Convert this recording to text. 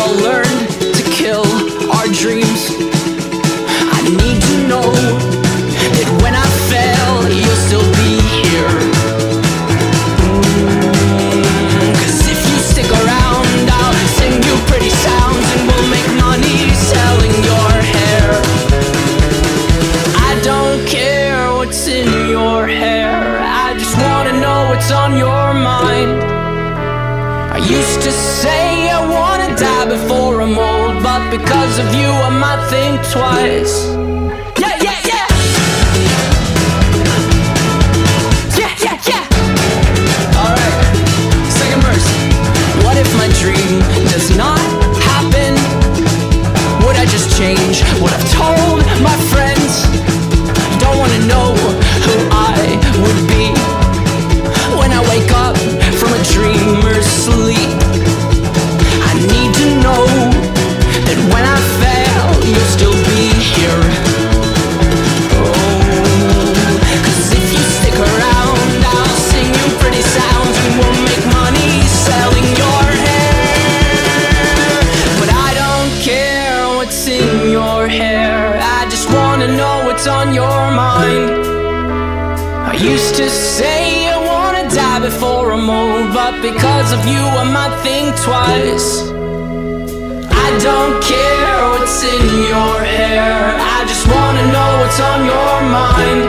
all learned to kill our dreams. I need to know that when I fail You'll still be here. Cause if you stick around I'll sing you pretty sounds And we'll make money selling your hair. I don't care what's in your hair. I just wanna know what's on your mind. I used to say because of you I might think twice. your hair. I just wanna know what's on your mind. I used to say I wanna die before I move But because of you I might think twice. I don't care what's in your hair. I just wanna know what's on your mind.